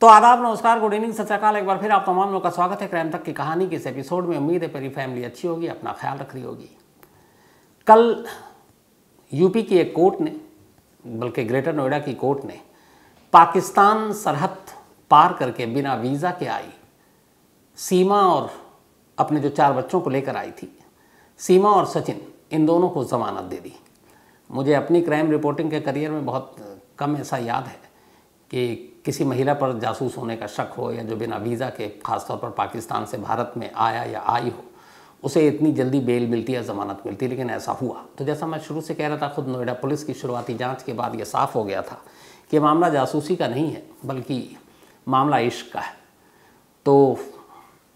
तो आदाब, नमस्कार गुड इवनिंग सत श्रीकाल। एक बार फिर आप तमाम लोगों का स्वागत है क्राइम तक की कहानी के इस एपिसोड में। उम्मीद है मेरी फैमिली अच्छी होगी, अपना ख्याल रख रही होगी। कल यूपी की एक कोर्ट ने, बल्कि ग्रेटर नोएडा की कोर्ट ने, पाकिस्तान सरहद पार करके बिना वीज़ा के आई। सीमा और अपने जो चार बच्चों को लेकर आई थी, सीमा और सचिन, इन दोनों को ज़मानत दे दी। मुझे अपनी क्राइम रिपोर्टिंग के करियर में बहुत कम ऐसा याद है कि किसी महिला पर जासूस होने का शक हो या जो बिना वीज़ा के ख़ासतौर पर पाकिस्तान से भारत में आया या आई हो, उसे इतनी जल्दी बेल मिलती या ज़मानत मिलती, लेकिन ऐसा हुआ। तो जैसा मैं शुरू से कह रहा था, खुद नोएडा पुलिस की शुरुआती जाँच के बाद ये साफ़ हो गया था कि मामला जासूसी का नहीं है, बल्कि मामला इश्क का है। तो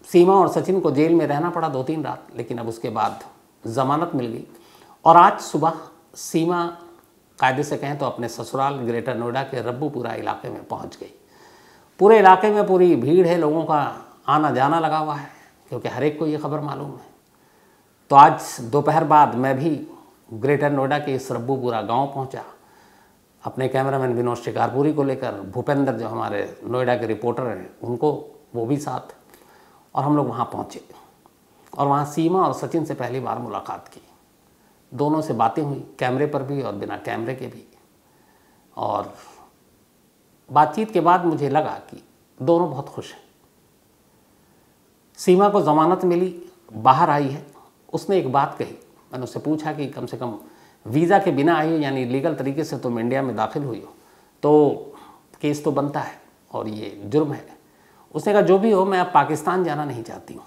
सीमा और सचिन को जेल में रहना पड़ा दो तीन रात, लेकिन अब उसके बाद ज़मानत मिल गई। और आज सुबह सीमा कायदे से कहें तो अपने ससुराल ग्रेटर नोएडा के रब्बूपुरा इलाके में पहुँच गई। पूरे इलाके में पूरी भीड़ है, लोगों का आना जाना लगा हुआ है, क्योंकि हर एक को ये खबर मालूम है। तो आज दोपहर बाद मैं भी ग्रेटर नोएडा के इस रब्बूपुरा गाँव पहुँचा। अपने कैमरामैन विनोद शिकारपुरी को लेकर भूपेंद्र जो हमारे नोएडा के रिपोर्टर हैं, उनको वो भी साथ, और हम लोग वहाँ पहुँचे। और वहाँ सीमा और सचिन से पहली बार मुलाकात की। दोनों से बातें हुई, कैमरे पर भी और बिना कैमरे के भी। और बातचीत के बाद मुझे लगा कि दोनों बहुत खुश हैं। सीमा को ज़मानत मिली, बाहर आई है। उसने एक बात कही, मैंने उससे पूछा कि कम से कम वीज़ा के बिना आई हो, यानी लीगल तरीके से तुम इंडिया में दाखिल हुई हो तो केस तो बनता है और ये जुर्म है। उसने कहा, जो भी हो, मैं अब पाकिस्तान जाना नहीं चाहती हूँ।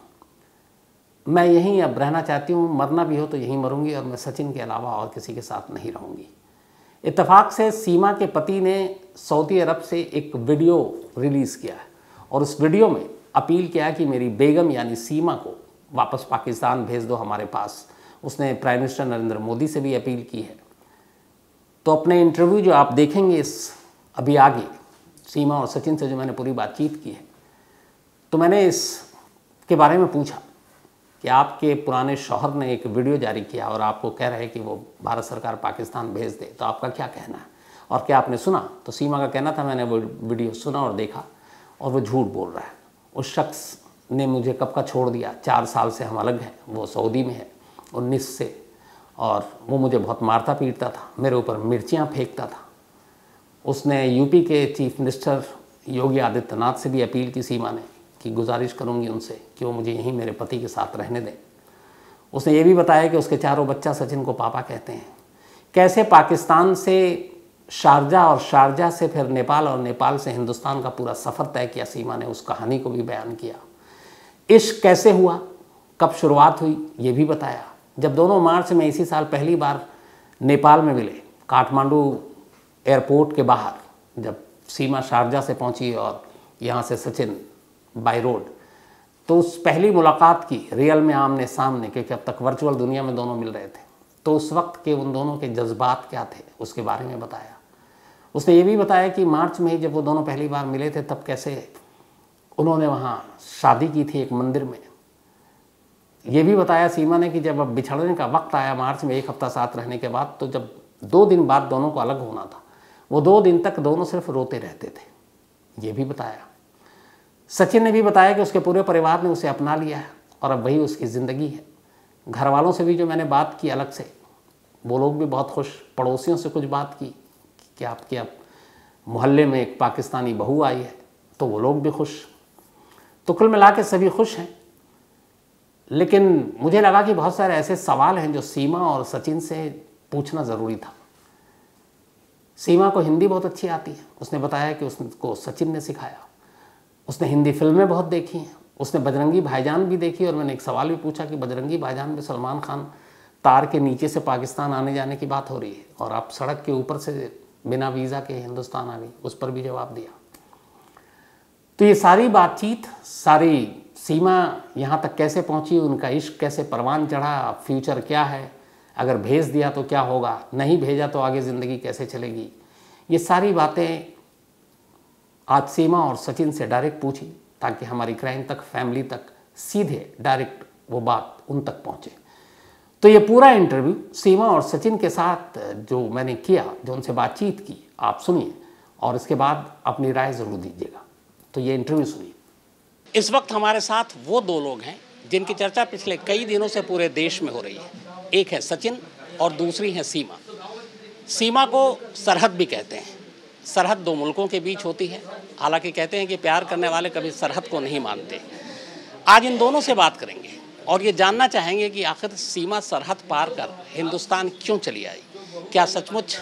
मैं यहीं अब रहना चाहती हूँ, मरना भी हो तो यहीं मरूँगी और मैं सचिन के अलावा और किसी के साथ नहीं रहूँगी। इतफाक़ से सीमा के पति ने सऊदी अरब से एक वीडियो रिलीज़ किया है और उस वीडियो में अपील किया कि मेरी बेगम यानी सीमा को वापस पाकिस्तान भेज दो हमारे पास। उसने प्राइम मिनिस्टर नरेंद्र मोदी से भी अपील की है। तो अपने इंटरव्यू जो आप देखेंगे इस अभी आगे, सीमा और सचिन से जो मैंने पूरी बातचीत की है तो मैंने इस के बारे में पूछा कि आपके पुराने शौहर ने एक वीडियो जारी किया और आपको कह रहे कि वो भारत सरकार पाकिस्तान भेज दे तो आपका क्या कहना है? और क्या आपने सुना? तो सीमा का कहना था, मैंने वो वीडियो सुना और देखा और वो झूठ बोल रहा है। उस शख्स ने मुझे कब का छोड़ दिया? चार साल से हम अलग हैं, वो सऊदी में है, उन्नीस से। और वो मुझे बहुत मारता पीटता था, मेरे ऊपर मिर्चियाँ फेंकता था। उसने यूपी के चीफ मिनिस्टर योगी आदित्यनाथ से भी अपील की सीमा ने। कि गुजारिश करूँगी उनसे कि वो मुझे यहीं मेरे पति के साथ रहने दें। उसने ये भी बताया कि उसके चारों बच्चा सचिन को पापा कहते हैं। कैसे पाकिस्तान से शारजा और शारजा से फिर नेपाल और नेपाल से हिंदुस्तान का पूरा सफ़र तय किया? सीमा ने उस कहानी को भी बयान किया। इश्क कैसे हुआ? कब शुरुआत हुई? ये भी बताया। जब दोनों मार्च में इसी साल पहली बार नेपाल में मिले, काठमांडू एयरपोर्ट के बाहर, जब सीमा शारजा से पहुँची और यहाँ से सचिन बाय रोड तो उस पहली मुलाकात की रियल में आमने सामने, क्योंकि अब तक वर्चुअल दुनिया में दोनों मिल रहे थे। तो उस वक्त के उन दोनों के जज्बात क्या थे, उसके बारे में बताया। उसने ये भी बताया कि मार्च में जब वो दोनों पहली बार मिले थे, तब कैसे उन्होंने वहाँ शादी की थी एक मंदिर में। ये भी बताया सीमा ने कि जब अब बिछड़ने का वक्त आया मार्च में, एक हफ़्ता साथ रहने के बाद तो जब दो दिन बाद दोनों को अलग होना था। वो दो दिन तक दोनों सिर्फ़ रोते रहते थे। ये भी बताया। सचिन ने भी बताया कि उसके पूरे परिवार ने उसे अपना लिया है और अब वही उसकी ज़िंदगी है। घर वालों से भी जो मैंने बात की अलग से, वो लोग भी बहुत खुश। पड़ोसियों से कुछ बात की कि आपके अब मोहल्ले में एक पाकिस्तानी बहू आई है तो वो लोग भी खुश। तो कुल मिला के सभी खुश हैं। लेकिन मुझे लगा कि बहुत सारे ऐसे सवाल हैं जो सीमा और सचिन से पूछना ज़रूरी था। सीमा को हिंदी बहुत अच्छी आती है। उसने बताया कि उसको सचिन ने सिखाया। उसने हिंदी फ़िल्में बहुत देखी हैं उसने बजरंगी भाईजान भी देखी और मैंने एक सवाल भी पूछा कि बजरंगी भाईजान में सलमान खान तार के नीचे से पाकिस्तान आने जाने की बात हो रही है और आप सड़क के ऊपर से बिना वीज़ा के हिंदुस्तान आ गई, उस पर भी जवाब दिया। तो ये सारी बातचीत, सारी सीमा यहाँ तक कैसे पहुँची, उनका इश्क कैसे परवान चढ़ा, फ्यूचर क्या है, अगर भेज दिया तो क्या होगा, नहीं भेजा तो आगे ज़िंदगी कैसे चलेगी, ये सारी बातें आज सीमा और सचिन से डायरेक्ट पूछी ताकि हमारी क्राइम तक, फैमिली तक सीधे डायरेक्ट वो बात उन तक पहुँचे। तो ये पूरा इंटरव्यू सीमा और सचिन के साथ जो मैंने किया, जो उनसे बातचीत की, आप सुनिए और इसके बाद अपनी राय ज़रूर दीजिएगा। तो ये इंटरव्यू सुनिए। इस वक्त हमारे साथ वो दो लोग हैं जिनकी चर्चा पिछले कई दिनों से पूरे देश में हो रही है। एक है सचिन और दूसरी है सीमा। सीमा को सरहद भी कहते हैं। सरहद दो मुल्कों के बीच होती है। हालाँकि कहते हैं कि प्यार करने वाले कभी सरहद को नहीं मानते। आज इन दोनों से बात करेंगे और ये जानना चाहेंगे कि आखिर सीमा सरहद पार कर हिंदुस्तान क्यों चली आई? क्या सचमुच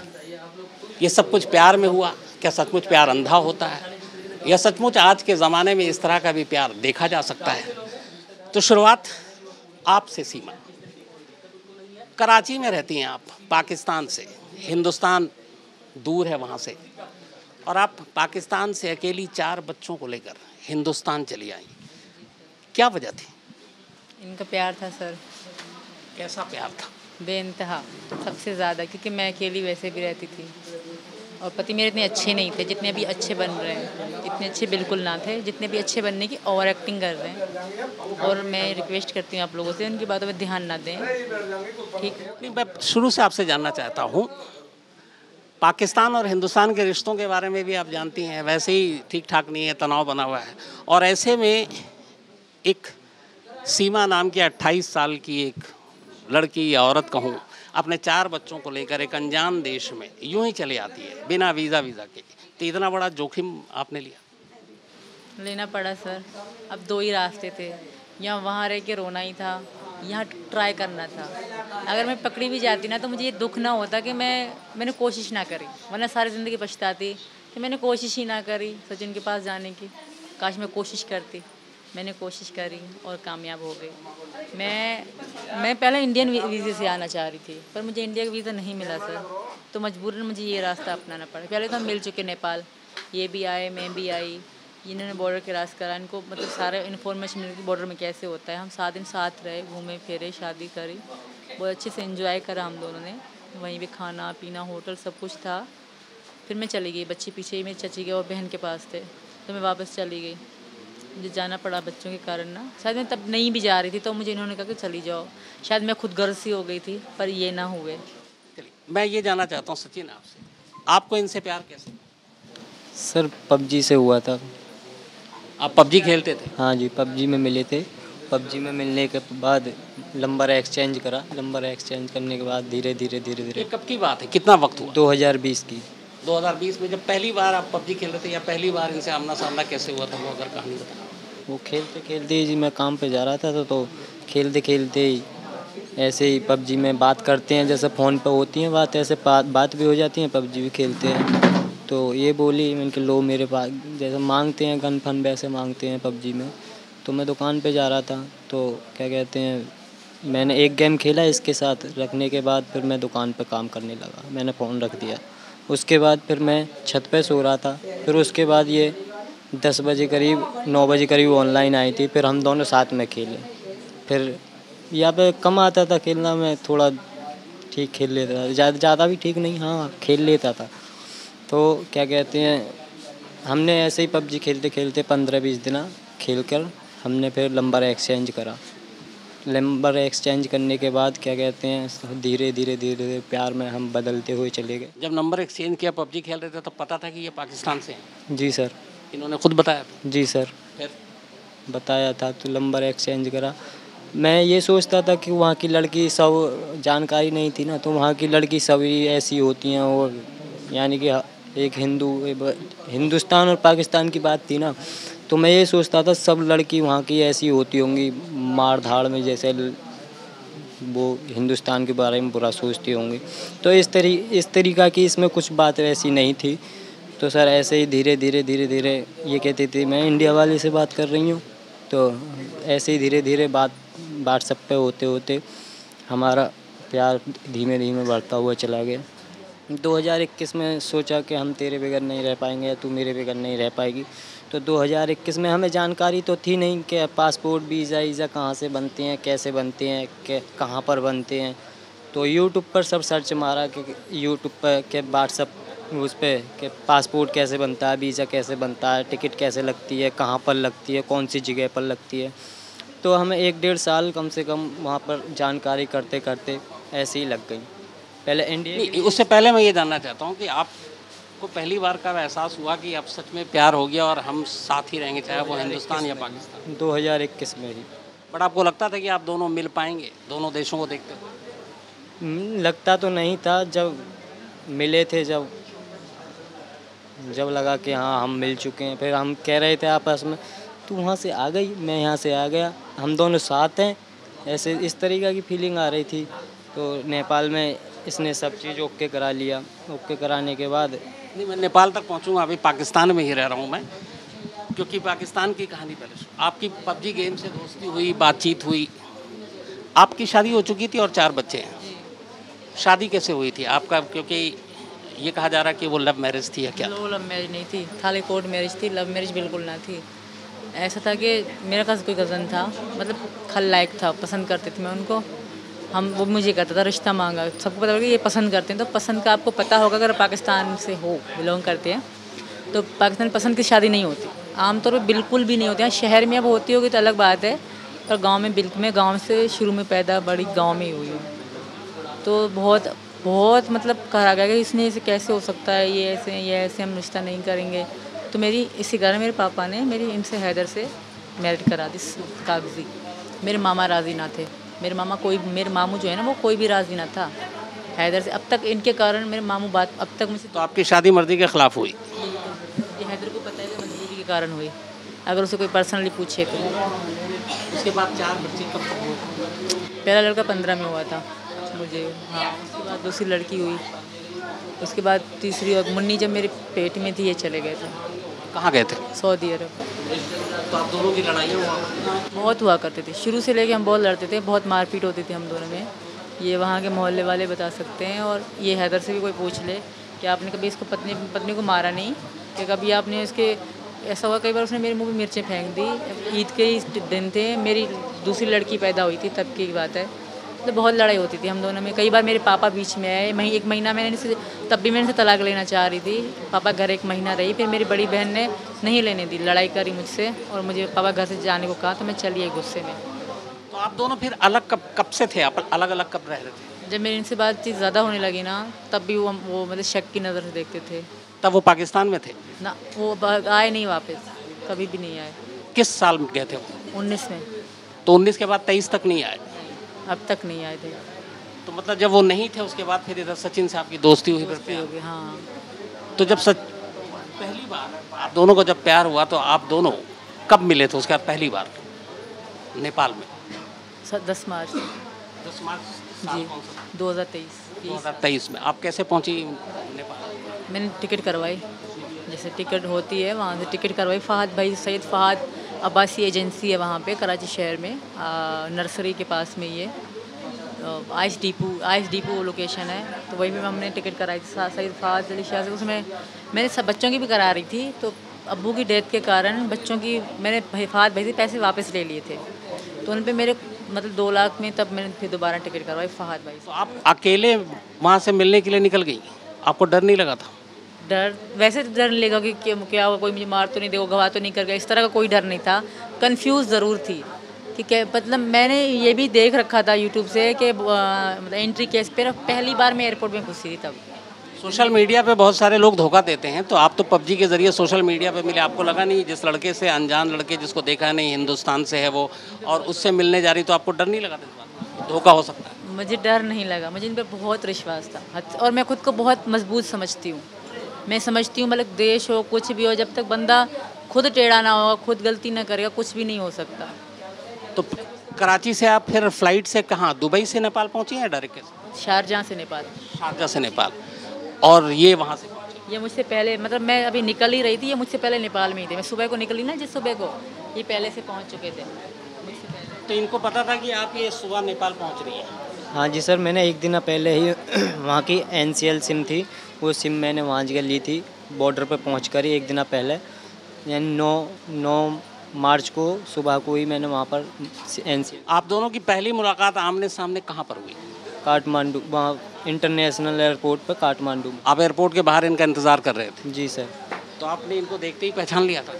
ये सब कुछ प्यार में हुआ? क्या सचमुच प्यार अंधा होता है? या सचमुच आज के ज़माने में इस तरह का भी प्यार देखा जा सकता है? तो शुरुआत आपसे सीमा। कराची में रहती हैं आप, पाकिस्तान से। हिंदुस्तान दूर है वहाँ से। और आप पाकिस्तान से अकेली चार बच्चों को लेकर हिंदुस्तान चली आई। क्या वजह थी? इनका प्यार था सर। कैसा प्यार था? बेनतहा सबसे ज़्यादा क्योंकि मैं अकेली वैसे भी रहती थी। और पति मेरे इतने अच्छे नहीं थे जितने भी अच्छे बन रहे हैं। इतने अच्छे बिल्कुल ना थे जितने भी अच्छे बनने की ओवर एक्टिंग कर रहे हैं। और मैं रिक्वेस्ट करती हूँ आप लोगों से उनकी बातों पर ध्यान ना दें। ठीक? मैं शुरू से आपसे जानना चाहता हूँ पाकिस्तान और हिंदुस्तान के रिश्तों के बारे में भी आप जानती हैं, वैसे ही ठीक ठाक नहीं है, तनाव बना हुआ है। और ऐसे में एक सीमा नाम की 28 साल की एक लड़की या औरत कहूँ, अपने चार बच्चों को लेकर एक अनजान देश में यूँ ही चले आती है, बिना वीज़ा वीज़ा के। तो इतना बड़ा जोखिम आपने लिया? लेना पड़ा, सर। अब दो ही रास्ते थे। या वहाँ रह के रोना ही था। यहाँ ट्राई करना था। अगर मैं पकड़ी भी जाती ना तो मुझे ये दुख ना होता कि मैं, मैंने कोशिश ना करी। वरना सारी ज़िंदगी पछताती कि मैंने कोशिश ही ना करी सचिन के पास जाने की। काश मैं कोशिश करती। मैंने कोशिश करी और कामयाब हो गई। मैं मैं पहले इंडियन वीज़े से आना चाह रही थी, पर मुझे इंडिया का वीज़ा नहीं मिला सर तो मजबूरन मुझे ये रास्ता अपनाना पड़ा। पहले तो हम मिल चुके नेपाल। ये भी आए, मैं भी आई। इन्होंने बॉर्डर क्रॉस करा इनको मतलब सारे इन्फॉर्मेशन मिली बॉर्डर में कैसे होता है। हम सात दिन साथ रहे घूमे फिरे शादी करी। बहुत अच्छे से इन्जॉय करा हम दोनों ने। वहीं भी खाना पीना होटल सब कुछ था। फिर मैं चली गई बच्चे पीछे ही मेरी चची के और बहन के पास थे। तो मैं वापस चली गई। मुझे जाना पड़ा बच्चों के कारण ना। शायद मैं तब नहीं भी जा रही थी तो मुझे इन्होंने कहा कि चली जाओ। शायद मैं खुद गर्ज सी हो गई थी पर ये ना हुए। मैं ये जानना चाहता हूँ सचिन आपसे। आपको इनसे प्यार कैसे? सर पबजी से हुआ था। आप पबजी खेलते थे? हाँ जी पबजी में मिले थे। पबजी में मिलने के बाद नंबर एक्सचेंज करा। नंबर एक्सचेंज करने के बाद धीरे धीरे धीरे धीरे। कब की बात है? कितना वक्त हुआ? 2020 की। 2020 में जब पहली बार आप पबजी खेल रहे थे या पहली बार इनसे आमना सामना कैसे हुआ था? वो अगर कहानी बताना वो खेलते खेलते ही जी मैं काम पे जा रहा था तो, तो खेलते खेलते ही ऐसे ही पबजी में बात करते हैं। जैसे फ़ोन पे होती हैं बात ऐसे बात बात भी हो जाती है पबजी भी खेलते हैं। तो ये बोली मैंने लो मेरे पास, जैसे मांगते हैं, गन फन वैसे मांगते हैं पबजी में। तो मैं दुकान पे जा रहा था तो क्या कहते हैं, मैंने एक गेम खेला इसके साथ, रखने के बाद फिर मैं दुकान पे काम करने लगा। मैंने फ़ोन रख दिया। उसके बाद फिर मैं छत पे सो रहा था। फिर उसके बाद ये दस बजे करीब, नौ बजे करीब ऑनलाइन आई थी। फिर हम दोनों साथ में खेले। फिर यहाँ पे कम आता था खेलना, मैं थोड़ा ठीक खेल लेता था। ज़्यादा ज़्यादा भी ठीक नहीं हाँ खेल लेता था। तो क्या कहते हैं हमने ऐसे ही पबजी खेलते खेलते पंद्रह बीस दिन खेल कर हमने फिर नंबर एक्सचेंज करा। नंबर एक्सचेंज करने के बाद क्या कहते हैं धीरे धीरे धीरे धीरे प्यार में हम बदलते हुए चले गए। जब नंबर एक्सचेंज किया पबजी खेल रहे थे तो पता था कि ये पाकिस्तान से हैं। जी सर। इन्होंने खुद बताया था। जी सर। फिर? बताया था तो नंबर एक्सचेंज करा। मैं ये सोचता था कि वहाँ की लड़की सब जानकारी नहीं थी ना तो वहाँ की लड़की सभी ऐसी होती हैं और यानी कि एक हिंदू हिंदुस्तान और पाकिस्तान की बात थी ना तो मैं ये सोचता था सब लड़की वहाँ की ऐसी होती होंगी मार धाड़ में जैसे वो हिंदुस्तान के बारे में बुरा सोचती होंगी। तो इस तरी, इस तरीका की इसमें कुछ बात ऐसी नहीं थी। तो सर ऐसे ही धीरे धीरे धीरे धीरे ये कहती थी, मैं इंडिया वाले से बात कर रही हूँ। तो ऐसे ही धीरे धीरे बात, व्हाट्सएप पे होते होते हमारा प्यार धीमे धीमे बढ़ता हुआ चला गया। 2021 में सोचा कि हम तेरे बगैर नहीं रह पाएँगे या तू मेरे बगैर नहीं रह पाएगी। तो 2021 में हमें जानकारी तो थी नहीं कि पासपोर्ट, वीज़ा वीज़ा कहाँ से बनते हैं, कैसे बनते हैं कहाँ पर बनते हैं। तो यूट्यूब पर सब सर्च मारा कि यूट्यूब पर, के व्हाट्सअप उस पर कि पासपोर्ट कैसे बनता है, वीज़ा कैसे बनता है, टिकट कैसे लगती है, कहाँ पर लगती है, कौन सी जगह पर लगती है। तो हमें एक डेढ़ साल कम से कम वहाँ पर जानकारी करते करते ऐसे ही लग गई। पहले इंडिया उससे पहले मैं ये जानना चाहता हूँ कि आप को पहली बार कब एहसास हुआ कि अब सच में प्यार हो गया और हम साथ ही रहेंगे चाहे वो हिंदुस्तान या पाकिस्तान? 2021 में ही। बट आपको लगता था कि आप दोनों मिल पाएँगे दोनों देशों को देखते हुए हम्म, लगता तो नहीं था जब मिले थे जब जब लगा कि हाँ हम मिल चुके हैं। फिर हम कह रहे थे आपस में तू वहाँ से आ गई मैं यहाँ से आ गया हम दोनों साथ हैं। ऐसे इस तरीक़ा की फीलिंग आ रही थी। तो नेपाल में इसने सब चीज़ ओके करा लिया। ओके कराने के बाद नहीं मैं नेपाल तक पहुंचूँगा अभी पाकिस्तान में ही रह रहा हूँ मैं क्योंकि पाकिस्तान की कहानी पहले सुनो। आपकी पबजी गेम से दोस्ती हुई बातचीत हुई। आपकी शादी हो चुकी थी और चार बच्चे हैं। शादी कैसे हुई थी? आपका क्योंकि ये कहा जा रहा है कि वो लव मैरिज थी या क्या? वो लव मैरिज नहीं थी। खाली कोर्ट मैरिज थी लव मैरिज बिल्कुल ना थी। ऐसा था कि मेरा पास कोई कज़न था मतलब खल लायक था पसंद करते थे मैं उनको। हम, वो मुझे कहता था, रिश्ता मांगा। सबको पता होगा ये पसंद करते हैं तो पसंद का आपको पता होगा, अगर पाकिस्तान से हो, बिलोंग करते हैं तो पाकिस्तान पसंद की शादी नहीं होती। आमतौर पर बिल्कुल भी नहीं होती। हाँ शहर में अब होती होगी तो अलग बात है, पर गाँव में बिल्कुल, मैं गाँव से शुरू में पैदा, बड़ी गाँव में ही हुई हूँ। तो बहुत बहुत मतलब कहा गया कि इसने इसे कैसे हो सकता है, ये ऐसे ये ऐसे हम रिश्ता नहीं करेंगे। तो मेरी, इसी कारण मेरे पापा ने मेरी इनसे हैदर से मैरिज करा दी, कागज़ी। मेरे मामा राज़ी ना थे। मेरे मामा कोई मेरे मामू जो है ना वो कोई भी राज़ी ना था। हैदर से अब तक इनके कारण मेरे मामू बात अब तक मुझसे तो आपकी शादी मर्दी के खिलाफ हुई? ये हैदर को पता है कि मजबूरी के कारण हुई। अगर उसे कोई पर्सनली पूछे तो। उसके बाद चार बच्चे कब तक हुए? पहला लड़का पंद्रह में हुआ था मुझे हाँ। उसके बाद दूसरी लड़की हुई। उसके बाद तीसरी और मुन्नी जब मेरे पेट में थी ये चले गए थे। कहाँ गए थे? Saudi Arab. तो आप दोनों की लड़ाइयाँ हुआ? बहुत हुआ करते थे। शुरू से लेके हम बहुत लड़ते थे बहुत मारपीट होती थी हम दोनों में। ये वहाँ के मोहल्ले वाले बता सकते हैं और ये हैदर से भी कोई पूछ ले कि आपने कभी इसको पत्नी पत्नी को मारा नहीं? कि कभी आपने इसके ऐसा हुआ कई बार उसने मेरे मुँह में मिर्चें फेंक दी। ईद के ही दिन थे मेरी दूसरी लड़की पैदा हुई थी तब की बात है। तो बहुत लड़ाई होती थी हम दोनों में। कई बार मेरे पापा बीच में आए मही एक महीना मैंने इनसे तब भी मैंने इनसे तलाक लेना चाह रही थी। पापा घर एक महीना रही फिर मेरी बड़ी बहन ने नहीं लेने दी लड़ाई करी मुझसे और मुझे पापा घर से जाने को कहा तो मैं चली गुस्से में। तो आप दोनों फिर अलग कब कब से थे? आप अलग अलग कब रह रहे थे? जब मेरी इनसे बातचीत ज़्यादा होने लगी ना तब भी वो वो मतलब शक की नज़र से देखते थे। तब वो पाकिस्तान में थे? ना वो आए नहीं वापस कभी भी नहीं आए। किस साल में गए थे वो? उन्नीस में। तो उन्नीस के बाद तेईस तक नहीं आए? अब तक नहीं आए थे। तो मतलब जब वो नहीं थे उसके बाद फिर इधर सचिन से आपकी दोस्ती हुई दोस्ती हो गई हाँ। तो जब सच पहली बार आप दोनों को जब प्यार हुआ तो आप दोनों कब मिले थे उसके बाद पहली बार? नेपाल में। दस मार्च। दस मार्च जी। दो हज़ार तेईस। दो हज़ार तेईस में। आप कैसे पहुँची नेपाल? मैंने टिकट करवाई। जैसे टिकट होती है वहाँ से टिकट करवाई। फहद भाई सैद फहद अब्बासी एजेंसी है वहाँ पे, कराची शहर में। नर्सरी के पास में ये। Ice depot ice depot location है। तो वहीं पे हमने टिकट कराई थी, सा- सैयद फहद अली शाह से। उसमें मैंने सब बच्चों की भी करा रही थी। तो अबू की डेथ के कारण बच्चों की मैंने हिफात से पैसे वापस ले लिए थे। तो उन पर मेरे मतलब दो लाख में तब मैंने फिर दोबारा टिकट करवाई फहद भाई तो आप अकेले वहाँ से मिलने के लिए निकल गई? आपको डर नहीं लगा था? डर वैसे तो डर नहीं लगा कि क्या कोई मुझे मार तो नहीं देगा गवाह तो नहीं कर गया। इस तरह का कोई डर नहीं था। कंफ्यूज ज़रूर थी कि क्या मतलब मैंने ये भी देख रखा था यूट्यूब से कि मतलब एंट्री केस पर पहली बार मैं एयरपोर्ट में घुसी थी तब। सोशल मीडिया पे बहुत सारे लोग धोखा देते हैं तो आप तो पबजी के ज़रिए सोशल मीडिया पे मिले। आपको लगा नहीं जिस लड़के से अनजान लड़के जिसको देखा नहीं हिंदुस्तान से है वो और उससे मिलने जा रही तो आपको डर नहीं लगा था धोखा हो सकता है। मुझे डर नहीं लगा। मुझे इन पर बहुत विश्वास था। और मैं खुद को बहुत मज़बूत समझती हूँ। मैं समझती हूँ मतलब देश हो कुछ भी हो जब तक बंदा खुद टेढ़ा ना होगा खुद गलती ना करेगा कुछ भी नहीं हो सकता। तो कराची से आप फिर फ़्लाइट से कहाँ? दुबई से नेपाल पहुँची हैं डायरेक्ट शारजहाँ से नेपाल। शारजा से नेपाल। और ये वहाँ से ये मुझसे पहले मतलब मैं अभी निकल ही रही थी ये मुझसे पहले नेपाल में ही थे। मैं सुबह को निकली ना जिस सुबह को ये पहले से पहुँच चुके थे। तो इनको पता था कि आप ये सुबह नेपाल पहुँच रही हैं। हाँ जी सर मैंने एक दिन पहले ही वहाँ की एनसीएल सिम थी। वो सिम मैंने वहाँ जगह ली थी बॉर्डर पर पहुँच कर ही एक दिन पहले। यानी नौ नौ मार्च को सुबह को ही मैंने वहाँ पर एन आप दोनों की पहली मुलाकात आमने सामने कहाँ पर हुई? काठमांडू वहाँ इंटरनेशनल एयरपोर्ट पर काठमांडू आप एयरपोर्ट के बाहर इनका इंतज़ार कर रहे थे? जी सर। तो आपने इनको देखते ही पहचान लिया था?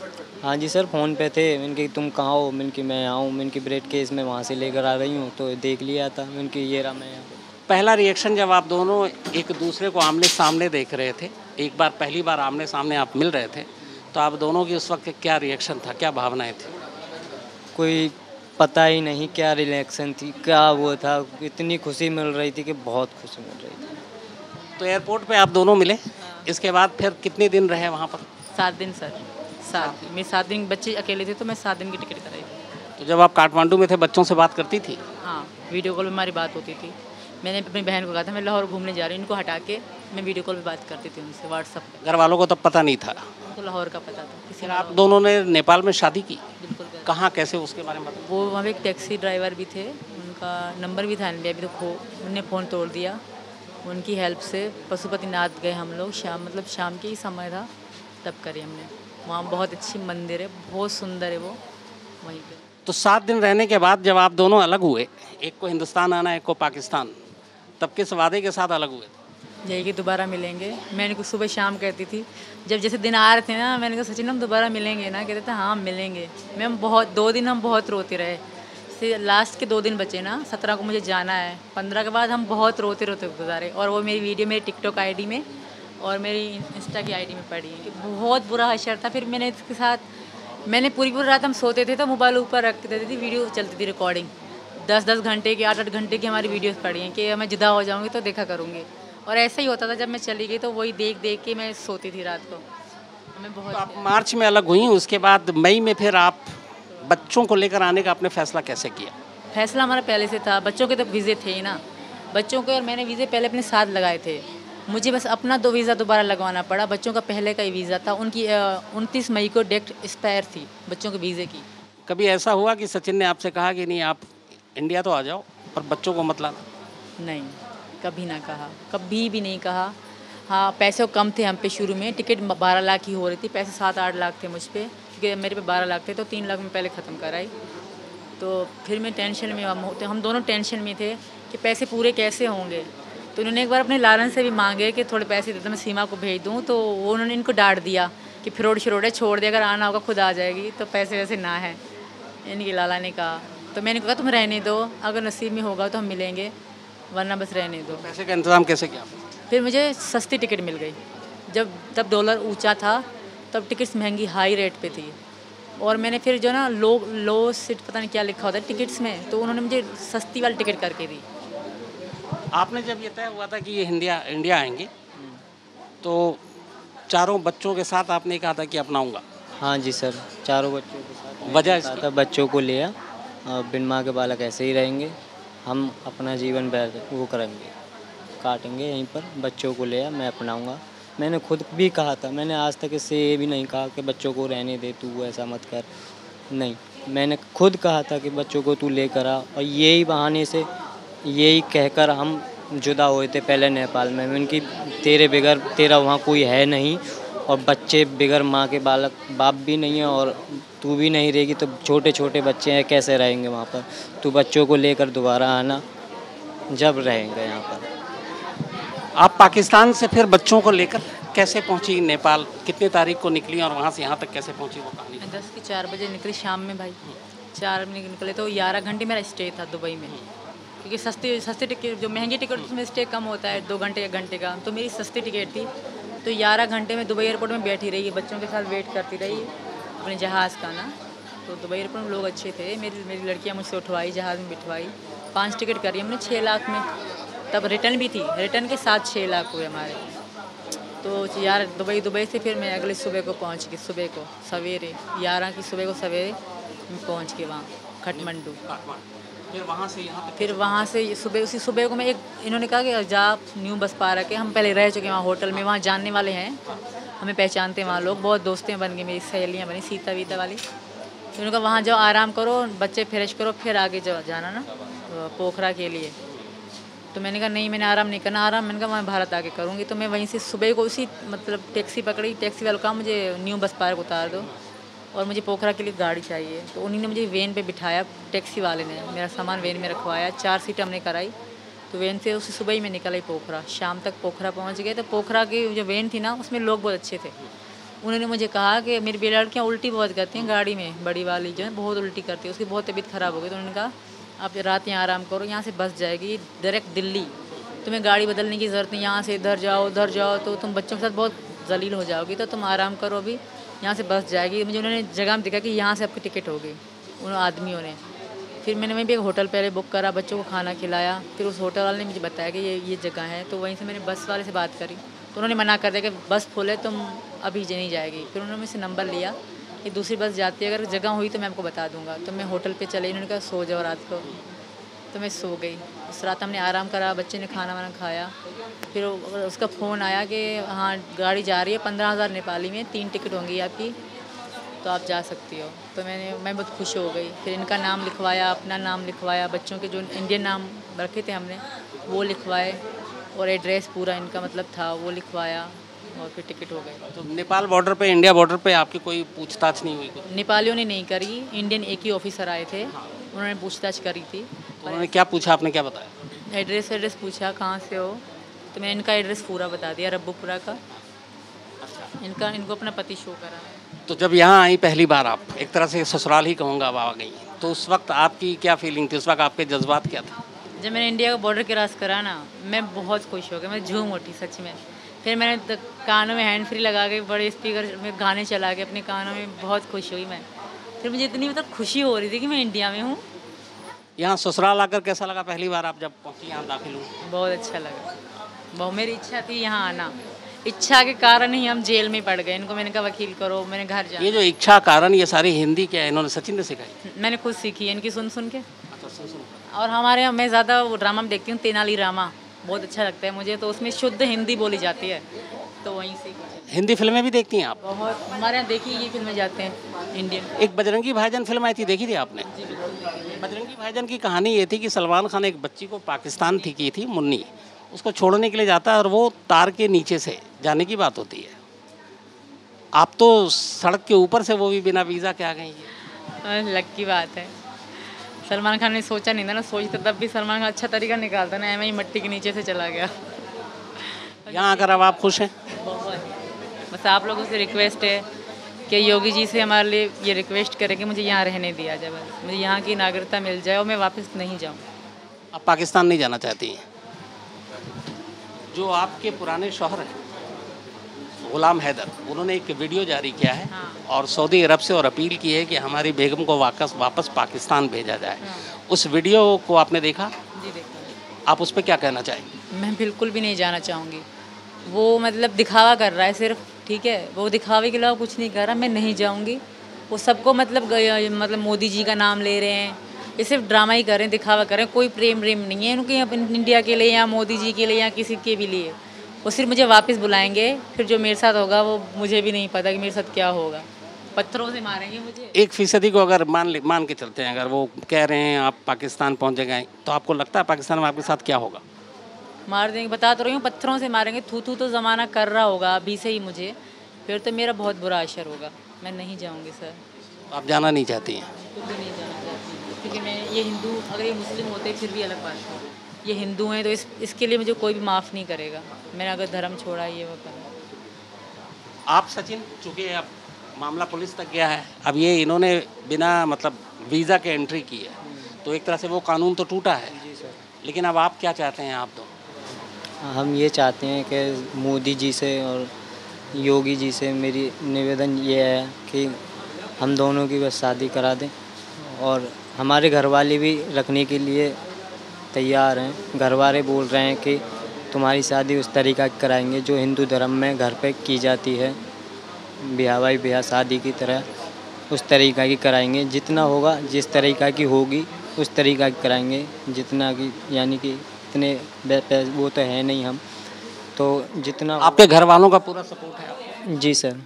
हाँ जी सर फ़ोन पे थे। मैंने कि तुम कहाँ हो? मैंने कि मैं आऊँ मैंने कि ब्रेड केस में वहाँ से लेकर आ रही हूँ तो देख लिया था। मैंने कि ये रहा मैं यहाँ। पहला रिएक्शन जब आप दोनों एक दूसरे को आमने सामने देख रहे थे एक बार पहली बार आमने सामने आप मिल रहे थे तो आप दोनों की उस वक्त क्या रिएक्शन था? क्या भावनाएँ थी? कोई पता ही नहीं क्या रिलेक्शन थी क्या वो था। इतनी खुशी मिल रही थी कि बहुत खुशी मिल रही थी। तो एयरपोर्ट पे आप दोनों मिले। इसके बाद फिर कितने दिन रहे वहाँ पर? सात दिन सर। सात मेरे सात दिन बच्चे अकेले थे तो मैं सात दिन की टिकट कराई। तो जब आप काठमांडू में थे बच्चों से बात करती थी? हाँ वीडियो कॉल में हमारी बात होती थी। मैंने अपनी बहन को कहा था मैं लाहौर घूमने जा रही हूँ इनको हटा के मैं वीडियो कॉल पे बात करती थी उनसे व्हाट्सअप घर वालों को तब पता नहीं था। उनको लाहौर का पता था किसी आप दोनों ने नेपाल में शादी की? बिल्कुल कहाँ कैसे उसके बारे में वो वहाँ पे एक टैक्सी ड्राइवर भी थे उनका नंबर भी था अभी तो खो उनने फ़ोन तोड़ दिया। उनकी हेल्प से पशुपतिनाथ गए हम लोग शाम मतलब शाम के ही समय था तब करी हमने। वहाँ बहुत अच्छी मंदिर है बहुत सुंदर है वो वहीं पे। तो सात दिन रहने के बाद जब आप दोनों अलग हुए एक को हिंदुस्तान आना एक को पाकिस्तान तब किस वादे के साथ अलग हुए? यही कि दोबारा मिलेंगे। मैंने कुछ सुबह शाम कहती थी जब जैसे दिन आ रहे थे ना मैंने कहा सचिन हम दोबारा मिलेंगे ना? कहते थे हाँ मिलेंगे। मैम बहुत दो दिन हम बहुत रोते रहे। से लास्ट के दो दिन बचे ना सत्रह को मुझे जाना है। पंद्रह के बाद हम बहुत रोते रोते गुजारे। और वो मेरी वीडियो मेरी टिकटॉक आईडी में और मेरी इंस्टा की आईडी में पड़ी। है बहुत बुरा हशर था। फिर मैंने इसके साथ मैंने पूरी पूरी रात हम सोते थे तो मोबाइल ऊपर रख देती थी वीडियो चलती थी रिकॉर्डिंग दस दस घंटे की आठ आठ घंटे की हमारी वीडियोस पड़ी हैं कि मैं जुदा हो जाऊँगी तो देखा करूँगी। और ऐसा ही होता था जब मैं चली गई तो वही देख देख के मैं सोती थी रात को। हमें तो बहुत आप मार्च में अलग हुई उसके बाद मई में फिर आप बच्चों को लेकर आने का आपने फैसला कैसे किया? फैसला हमारा पहले से था। बच्चों के तो वीज़े थे ही ना। बच्चों के और मैंने वीज़े पहले अपने साथ लगाए थे। मुझे बस अपना दो वीज़ा दोबारा लगवाना पड़ा। बच्चों का पहले का ही वीज़ा था। उनकी उनतीस मई को डेट एक्सपायर थी बच्चों के वीज़े की। कभी ऐसा हुआ कि सचिन ने आपसे कहा कि नहीं आप इंडिया तो आ जाओ पर बच्चों को मत लाना? नहीं कभी ना कहा। कभी भी नहीं कहा। हाँ पैसे कम थे हम पे शुरू में। टिकट बारह लाख ही हो रही थी। पैसे सात आठ लाख थे मुझ पर क्योंकि मेरे पे बारह लाख थे तो तीन लाख में पहले ख़त्म कराई। तो फिर मैं टेंशन में हम तो हम दोनों टेंशन में थे कि पैसे पूरे कैसे होंगे? तो उन्होंने एक बार अपने लालन से भी मांगे कि थोड़े पैसे दे दो मैं सीमा को भेज दूँ। तो वो उन्होंने इनको डांट दिया कि फिरोड शिरोड छोड़ दे अगर आना होगा खुद आ जाएगी। तो पैसे वैसे ना है इनकी लाला ने कहा। तो मैंने कहा तुम रहने दो अगर नसीब में होगा तो हम मिलेंगे वरना बस रहने दो। पैसे का इंतज़ाम कैसे किया? फिर मुझे सस्ती टिकट मिल गई। जब तब डॉलर ऊँचा था तब टिकट्स महँगी हाई रेट पे थी। और मैंने फिर जो ना लो लो सीट पता नहीं क्या लिखा होता है टिकट्स में तो उन्होंने मुझे सस्ती वाली टिकट करके दी। आपने जब ये तय हुआ था कि ये इंडिया इंडिया आएँगे तो चारों बच्चों के साथ आपने कहा था कि अपनाऊँगा? हाँ जी सर चारों बच्चों के साथ वजह था बच्चों को लिया और बिन माँ के बालक ऐसे ही रहेंगे हम अपना जीवन बैर वो करेंगे। काटेंगे यहीं पर बच्चों को लिया मैं अपनाऊँगा। मैंने खुद भी कहा था मैंने आज तक इससे ये भी नहीं कहा कि बच्चों को रहने दे तू ऐसा मत कर। नहीं मैंने खुद कहा था कि बच्चों को तू लेकर आ और यही बहाने से यही कहकर हम जुदा हुए थे पहले नेपाल में। उनकी तेरे बगैर तेरा वहाँ कोई है नहीं और बच्चे बगैर माँ के बालक बाप भी नहीं है और तू भी नहीं रहेगी तो छोटे छोटे बच्चे हैं कैसे रहेंगे वहाँ पर? तू बच्चों को लेकर दोबारा आना जब रहेंगे यहाँ पर। आप पाकिस्तान से फिर बच्चों को लेकर कैसे पहुँची नेपाल? कितने तारीख को निकली और वहाँ से यहाँ तक कैसे पहुँची वो कहानी? दस की चार बजे निकली शाम में भाई। चार बजे निकले तो ग्यारह घंटे मेरा स्टे था दुबई में। क्योंकि सस्ती सस्ती टिकट जो महँगी टिकट उसमें स्टे कम होता है दो घंटे एक घंटे का तो मेरी सस्ती टिकट थी। तो ग्यारह घंटे में दुबई एयरपोर्ट में बैठी रही बच्चों के साथ वेट करती रही अपने जहाज़ का ना। तो दुबई एयरपोर्ट में लोग अच्छे थे मेरी मेरी लड़कियाँ मुझसे उठवाई जहाज़ में बिठवाई। पाँच टिकट करी हमने छः लाख में। तब रिटर्न भी थी रिटर्न के साथ छः लाख हुए हमारे। तो यार दुबई दुबई से फिर मैं अगले सुबह को पहुँच गई सुबह को सवेरे ग्यारह की सुबह को सवेरे मैं पहुँच गई वहाँ खटमंडू फिर वहाँ से यहाँ फिर वहाँ से सुबह उसी सुबह को मैं एक इन्होंने कहा कि जा न्यू बस पारा के हम पहले रह चुके हैं वहाँ होटल में वहाँ जानने वाले हैं। हमें पहचानते हैं वहाँ लोग बहुत दोस्तें बन गई मेरी सहेलियाँ बनी सीता वीता वाली। तो उन्होंने कहा वहाँ जाओ आराम करो बच्चे फ्रेश करो फिर आगे जाओ जाना ना पोखरा के लिए। तो मैंने कहा नहीं मैंने आराम नहीं करना। आराम मैंने कहा मैं भारत आके करूँगी। तो मैं वहीं से सुबह को उसी मतलब टैक्सी पकड़ी टैक्सी वाले कहा मुझे न्यू बस पार्क उतार दो। और मुझे पोखरा के लिए गाड़ी चाहिए। तो उन्हीं ने मुझे वैन पे बिठाया, टैक्सी वाले ने। मेरा सामान वैन में रखवाया, चार सीट हमने कराई। तो वैन से उसी सुबह ही मैं निकल आई पोखरा। शाम तक पोखरा पहुँच गए। तो पोखरा की जो वैन थी ना, उसमें लोग बहुत अच्छे थे। उन्होंने मुझे कहा कि मेरी बेटी लड़कियाँ उल्टी बहुत करती हैं गाड़ी में। बड़ी वाली जो है, बहुत उल्टी करती है। उसकी बहुत तबीयत ख़राब हो गई। तो उन्होंने कहा, आप रात यहाँ आराम करो, यहाँ से बस जाएगी डायरेक्ट दिल्ली। तुम्हें गाड़ी बदलने की ज़रूरत नहीं, यहाँ से इधर जाओ, उधर जाओ तो तुम बच्चों के साथ बहुत जलील हो जाओगी। तो तुम आराम करो अभी। यहाँ से बस जाएगी। मुझे उन्होंने जगह में दिखा कि यहाँ से आपकी टिकट होगी, उन आदमियों ने। फिर मैंने वहीं भी एक होटल पहले बुक करा, बच्चों को खाना खिलाया। फिर उस होटल वाले ने मुझे बताया कि ये ये जगह है। तो वहीं से मैंने बस वाले से बात करी। तो उन्होंने मना कर दिया कि बस फुल है, तुम अभी नहीं जाएगी। फिर उन्होंने मुझसे नंबर लिया कि दूसरी बस जाती है, अगर जगह हुई तो मैं आपको बता दूँगा। तो मैं होटल पे चले, इन्होंने कहा सो जाओ रात को। तो मैं सो गई। उस रात हमने आराम करा, बच्चे ने खाना वाना खाया। फिर उसका फ़ोन आया कि हाँ गाड़ी जा रही है पंद्रह हज़ार नेपाली में तीन टिकट होंगी आपकी तो आप जा सकती हो। तो मैंने मैं बहुत खुश हो गई। फिर इनका नाम लिखवाया अपना नाम लिखवाया बच्चों के जो इंडियन नाम रखे थे हमने वो लिखवाए और एड्रेस पूरा इनका मतलब था वो लिखवाया और फिर टिकट हो गई तो नेपाल बॉर्डर पे इंडिया बॉर्डर पे आपकी कोई पूछताछ नहीं हुई नेपालियों ने नहीं करी इंडियन एक ही ऑफिसर आए थे उन्होंने पूछताछ करी थी। तो उन्होंने क्या पूछा आपने क्या बताया? एड्रेस एड्रेस पूछा कहाँ से हो? तो मैंने इनका एड्रेस पूरा बता दिया रब्बूपुरा का। इनका इनको अपना पति शो करा तो जब यहाँ आई पहली बार आप एक तरह से ससुराल ही कहूँगा अब आ गई तो उस वक्त आपकी क्या फीलिंग थी? उस वक्त आपके जज्बात क्या थे? जब मैंने इंडिया का बॉर्डर क्रॉस करा ना मैं बहुत खुश हो गई मैं झूम उठी सच में। फिर मैंने त- कानों में हैंड फ्री लगा के बड़े स्पीकर में गाने चला के अपने कानों में बहुत खुश हुई मैं। फिर मुझे इतनी मतलब खुशी हो रही थी कि मैं इंडिया में हूँ। यहाँ ससुराल आकर कैसा लगा पहली बार आप जब पहुँची यहाँ दाखिल हुई? बहुत अच्छा लगा। बहुत मेरी इच्छा थी यहाँ आना। इच्छा के कारण ही हम जेल में पड़ गए। इनको मैंने कहा वकील करो मैंने घर जाओ ये जो इच्छा कारण ये सारी हिंदी क्या है? इन्होंने सचिन ने सिखाई। मैंने खुद सीखी है इनकी सुन सुन के। अच्छा सुन सुन। और हमारे यहाँ मैं ज़्यादा वो ड्रामा में देखती हूँ तेनाली रामा बहुत अच्छा लगता है मुझे तो उसमें शुद्ध हिंदी बोली जाती है। तो वहीं से हिंदी फ़िल्में भी देखती हैं आप? बहुत। हमारे यहाँ देखी ये फ़िल्में जाते हैं इंडियन एक बजरंगी भाईजान फ़िल्म आई थी देखी थी आपने? बजरंगी भाईजान की कहानी ये थी कि सलमान खान एक बच्ची को पाकिस्तान थी की थी मुन्नी। उसको छोड़ने के लिए जाता है और वो तार के नीचे से जाने की बात होती है। आप तो सड़क के ऊपर से वो भी बिना वीज़ा के आ गई हैं। की बात है। सलमान खान ने सोचा नहीं था ना सोचता तब भी सलमान खान अच्छा तरीका निकालता ना ही मट्टी के नीचे से चला गया। यहाँ आकर अब आप खुश हैं? बस आप लोगों से रिक्वेस्ट है कि योगी जी से हमारे लिए ये रिक्वेस्ट करें कि मुझे यहाँ रहने दिया जाए बस। मुझे यहाँ की नागरिकता मिल जाए और मैं वापस नहीं जाऊँ। आप पाकिस्तान नहीं जाना चाहती हैं? जो आपके पुराने शौहर हैं गुलाम हैदर उन्होंने एक वीडियो जारी किया है हाँ। और सऊदी अरब से और अपील की है कि हमारी बेगम को वापस वापस पाकिस्तान भेजा जाए। हाँ। उस वीडियो को आपने देखा? जी देखो। आप उस पर क्या कहना चाहेंगे? मैं बिल्कुल भी नहीं जाना चाहूँगी। वो मतलब दिखावा कर रहा है सिर्फ़ ठीक है? वो दिखावे के अलावा कुछ नहीं कर रहा मैं नहीं जाऊँगी। वो सबको मतलब मतलब मोदी जी का नाम ले रहे हैं ये सिर्फ़ ड्रामा ही कर रहे हैं दिखावा कर रहे हैं कोई प्रेम प्रेम नहीं है उनके इंडिया के लिए या मोदी जी के लिए या किसी के भी लिए। वो सिर्फ़ मुझे वापस बुलाएँगे फिर जो मेरे साथ होगा वो मुझे भी नहीं पता कि मेरे साथ क्या होगा। पत्थरों से मारेंगे मुझे। एक फ़ीसदी को अगर मान ले मान के चलते हैं अगर वो कह रहे हैं आप पाकिस्तान पहुँच गए तो आपको लगता है पाकिस्तान में आपके साथ क्या होगा? मार देंगे बता तो रही हूँ पत्थरों से मारेंगे। थू थू तो ज़माना कर रहा होगा अभी से ही मुझे। फिर तो मेरा बहुत बुरा असर होगा। मैं नहीं जाऊँगी सर। आप जाना नहीं चाहती हैं? भी नहीं जाना। क्योंकि मैं ये हिंदू अगर ये मुस्लिम होते फिर भी अलग बात है। ये हिंदू हैं तो इस इसके लिए मुझे कोई भी माफ़ नहीं करेगा। मैंने अगर धर्म छोड़ा ये वो करा। आप सचिन चूँकि अब मामला पुलिस तक गया है अब ये इन्होंने बिना मतलब वीज़ा के एंट्री की है तो एक तरह से वो कानून तो टूटा है। लेकिन अब आप क्या चाहते हैं आप तो हम ये चाहते हैं कि मोदी जी से और योगी जी से मेरी निवेदन ये है कि हम दोनों की बस शादी करा दें और हमारे घर वाले भी रखने के लिए तैयार हैं। घर वाले बोल रहे हैं कि तुम्हारी शादी उस तरीका की कराएँगे जो हिंदू धर्म में घर पे की जाती है। ब्याह भाई ब्याह शादी की तरह उस तरीका की कराएँगे। जितना होगा जिस तरीका की होगी उस तरीका की कराएँगे। जितना की यानी कि इतने वो तो है नहीं हम। तो जितना आपके घर वालों का पूरा सपोर्ट है? जी सर।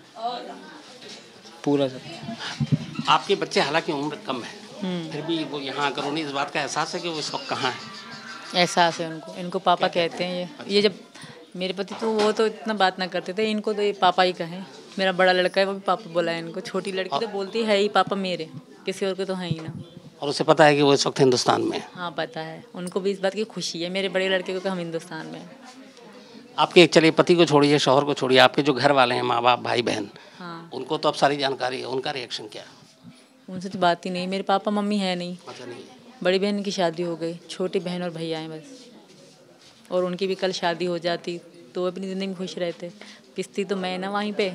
पूरा सपोर्ट। आपके बच्चे हालाँकि उम्र कम है। फिर भी वो यहाँ आकर उन्हें इस बात का एहसास है कि वो इस वक्त कहाँ है। एहसास है उनको। इनको पापा कहते हैं ये। अच्छा। ये जब मेरे पति तो वो तो इतना बात ना करते थे इनको तो ये पापा ही कहें। मेरा बड़ा लड़का है वो भी पापा बोला है इनको। छोटी लड़की तो बोलती है ही पापा मेरे। किसी और को तो है ही ना। और उसे पता है कि वो इस वक्त हिंदुस्तान में है। हाँ पता है। उनको भी इस बात की खुशी है। मेरे बड़े लड़के को कि हम हिंदुस्तान में। आपके चलिए पति को छोड़िए शोहर को छोड़िए। आपके जो घर वाले हैं माँ बाप भाई बहन हाँ। उनको तो अब सारी जानकारी है। उनका रिएक्शन क्या है? उनसे तो बात ही नहीं। मेरे पापा मम्मी है नहीं। अच्छा बड़ी बहन की शादी हो गई छोटी बहन और भैया हैं बस। और उनकी भी कल शादी हो जाती तो अपनी ज़िंदगी में खुश रहते। पिसती तो मैं ना वहीं पे।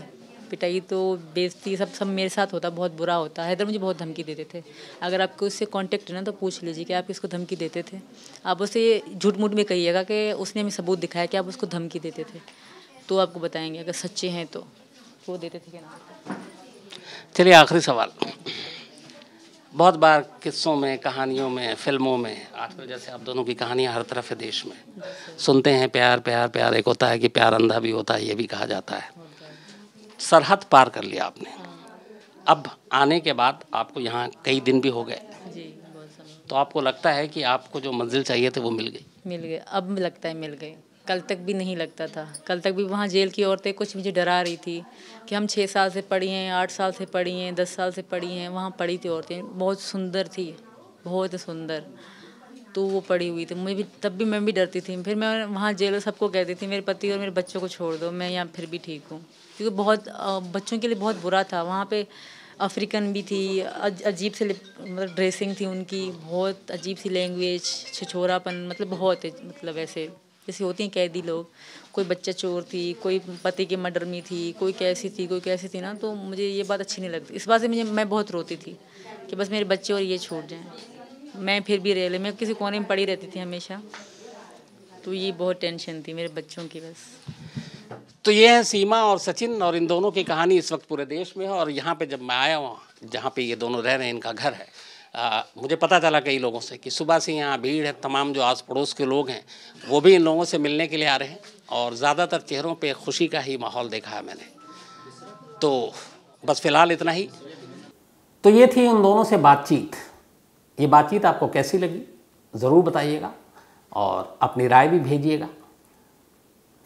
पिटाई तो बेइज्जती सब सब मेरे साथ होता बहुत बुरा होता। हैदर मुझे बहुत धमकी देते थे। अगर आपको उससे कांटेक्ट है ना तो पूछ लीजिए कि आप इसको धमकी देते थे। आप उसे झूठ मूठ में कहिएगा कि उसने हमें सबूत दिखाया कि आप उसको धमकी देते थे। तो आपको बताएँगे अगर सच्चे हैं तो। वो देते थे क्या ना। चलिए आखिरी सवाल। बहुत बार किस्सों में कहानियों में फ़िल्मों में आजकल जैसे आप दोनों की कहानियाँ हर तरफ़ है देश में सुनते हैं प्यार प्यार प्यार एक होता है कि प्यार अंधा भी होता है ये भी कहा जाता है। सरहद पार कर लिया आपने। अब आने के बाद आपको यहाँ कई दिन भी हो गए। तो आपको लगता है कि आपको जो मंजिल चाहिए थे वो मिल गई? मिल गई अब लगता है मिल गए कल तक भी नहीं लगता था। कल तक भी वहाँ जेल की औरतें कुछ मुझे डरा रही थी कि हम छः साल से पढ़ी हैं, आठ साल से पढ़ी हैं, दस साल से पढ़ी हैं, वहाँ पढ़ी थी औरतें। बहुत सुंदर थी, बहुत सुंदर। तो वो पड़ी हुई थी। मुझे भी, तब भी मैं भी डरती थी। फिर मैं वहाँ जेल सबको कहती थी, मेरे पति और मेरे बच्चों को छोड़ दो, मैं यहाँ फिर भी ठीक हूँ। क्योंकि बहुत बच्चों के लिए बहुत बुरा था। वहाँ पे अफ्रीकन भी थी अजीब से मतलब ड्रेसिंग थी उनकी, बहुत अजीब सी लैंग्वेज छिछोरापन मतलब बहुत मतलब ऐसे जैसे होती हैं कैदी लोग। कोई बच्चा चोर थी, कोई पति के मर्डर में थी, कोई कैसी थी, कोई कैसी थी ना तो मुझे ये बात अच्छी नहीं लगती। इस बात से मुझे, मैं बहुत रोती थी कि बस मेरे बच्चे और ये छूट जाएँ। मैं फिर भी रह ले, मैं किसी कोने में पड़ी रहती थी हमेशा। तो ये बहुत टेंशन थी मेरे बच्चों की बस। तो ये है सीमा और सचिन और इन दोनों की कहानी इस वक्त पूरे देश में है और यहाँ पे जब मैं आया हूँ जहाँ पे ये दोनों रह रहे हैं, इनका घर है आ, मुझे पता चला कई लोगों से कि सुबह से यहाँ भीड़ है तमाम जो आस पड़ोस के लोग हैं वो भी इन लोगों से मिलने के लिए आ रहे हैं और ज़्यादातर चेहरों पे खुशी का ही माहौल देखा है मैंने। तो बस फ़िलहाल इतना ही। तो ये थी उन दोनों से बातचीत। ये बातचीत आपको कैसी लगी ज़रूर बताइएगा और अपनी राय भी भेजिएगा।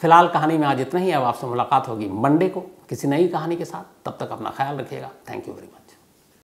फ़िलहाल कहानी में आज इतना ही अब आपसे मुलाकात होगी मंडे को किसी नई कहानी के साथ। तब तक अपना ख्याल रखिएगा। Thank you very much